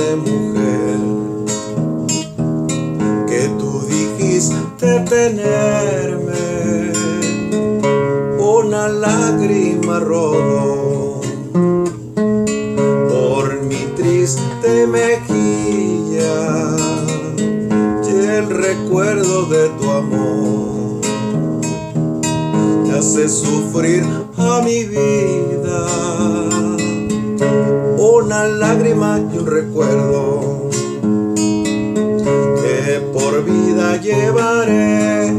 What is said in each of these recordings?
dulce mujer, que tú dijiste tenerme. Una lágrima rodó por mi triste mejilla y el recuerdo de tu amor hace sufrir a mi vida. Una lágrima y un recuerdo que por vida llevaré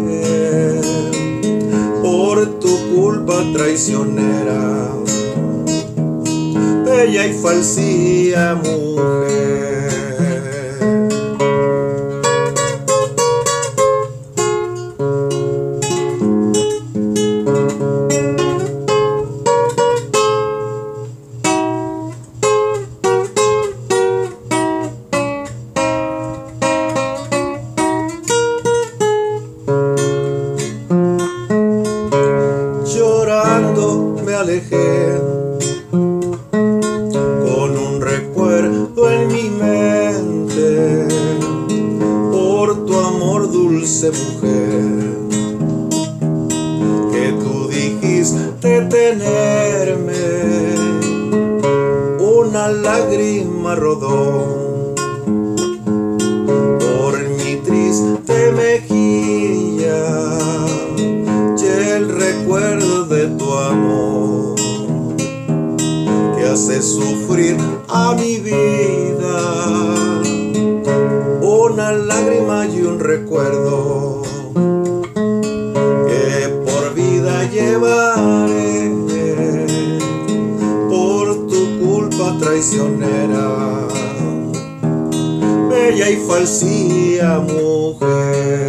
por tu culpa traicionera, bella y falsía. Dulce mujer que tú dijiste tenerme. Una lágrima rodó por mi triste mejilla y el recuerdo de tu amor que hace sufrir a mi vida lágrima y un recuerdo que por vida llevaré por tu culpa traicionera bella y falsía mujer